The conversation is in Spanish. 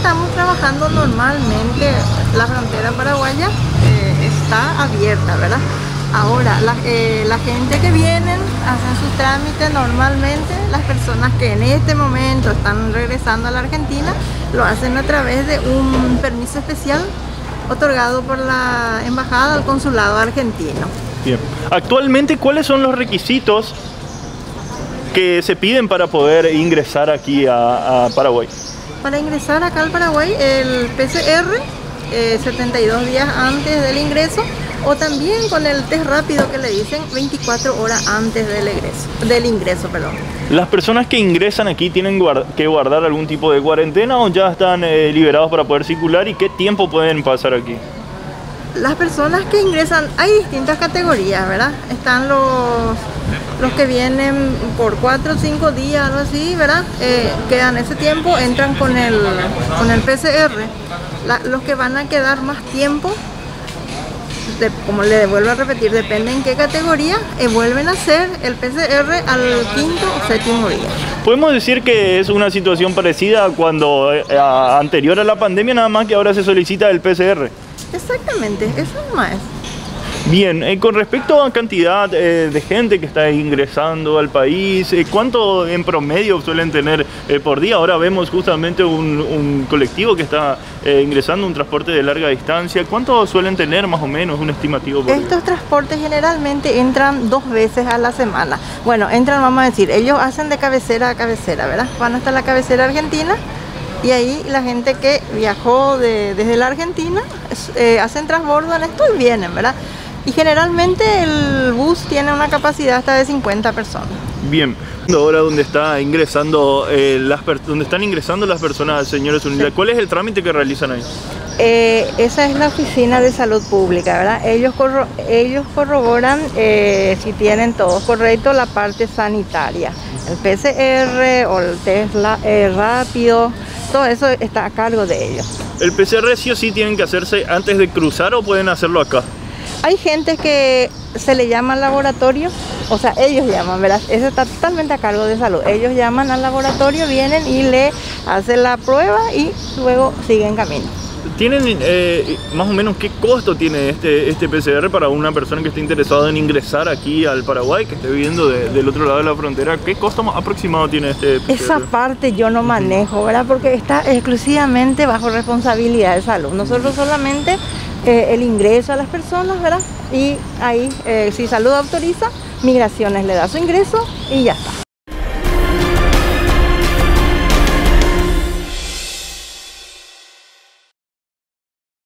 estamos trabajando normalmente, la frontera paraguaya eh, está abierta, ¿verdad? Ahora, la, eh, gente que vienen hacen sus trámites normalmente, las personas que en este momento están regresando a la Argentina, lo hacen a través de un permiso especial otorgado por la embajada al consulado argentino. Bien. Actualmente, ¿cuáles son los requisitos que se piden para poder ingresar aquí a Paraguay? Para ingresar acá al Paraguay, el PCR, eh, 72 días antes del ingreso, o también con el test rápido que le dicen 24 horas antes del ingreso, del ingreso perdón. ¿Las personas que ingresan aquí tienen guard que guardar algún tipo de cuarentena o ya están eh, liberados para poder circular y qué tiempo pueden pasar aquí? Las personas que ingresan, hay distintas categorías, ¿verdad? Están los, los que vienen por 4 o 5 días, algo así, ¿verdad? Eh, quedan ese tiempo, entran con el, con el PCR. La, los que van a quedar más tiempo de, como le vuelvo a repetir, depende en qué categoría, eh, vuelven a hacer el PCR al quinto o séptimo día. Podemos decir que es una situación parecida a cuando eh, a, anterior a la pandemia, nada más que ahora se solicita el PCR. Exactamente, eso más es. Bien, eh, con respecto a cantidad eh, de gente que está ingresando al país, eh, ¿cuánto en promedio suelen tener por día? Ahora vemos justamente un, colectivo que está ingresando, un transporte de larga distancia. ¿Cuánto suelen tener más o menos un estimativo? Estos transportes generalmente entran dos veces a la semana. Bueno, entran, vamos a decir, ellos hacen de cabecera a cabecera, ¿verdad? Van hasta la cabecera argentina y ahí la gente que viajó de, desde la Argentina hacen transbordo en esto y vienen, ¿verdad? Y generalmente el bus tiene una capacidad hasta de 50 personas. Bien, ahora donde está ingresando eh, las donde están ingresando las personas, señores Unidad, ¿cuál es el trámite que realizan ahí? Eh, esa es la oficina de salud pública, ¿verdad? Ellos, corro ellos corroboran eh, si tienen todo correcto la parte sanitaria, el PCR o el test rápido, todo eso está a cargo de ellos. ¿El PCR sí o sí tienen que hacerse antes de cruzar o pueden hacerlo acá? Hay gente que se le llama al laboratorio, o sea, ellos llaman, ¿verdad? Eso está totalmente a cargo de salud. Ellos llaman al laboratorio, vienen y le hacen la prueba y luego siguen camino. ¿Tienen eh, más o menos qué costo tiene este, este PCR para una persona que esté interesada en ingresar aquí al Paraguay, que esté viviendo de, del otro lado de la frontera? ¿Qué costo aproximado tiene este PCR? Esa parte yo no manejo, ¿verdad? Porque está exclusivamente bajo responsabilidad de salud. Nosotros solamente eh, el ingreso a las personas, ¿verdad? Y ahí, eh, si salud autoriza, migraciones le da su ingreso y ya está.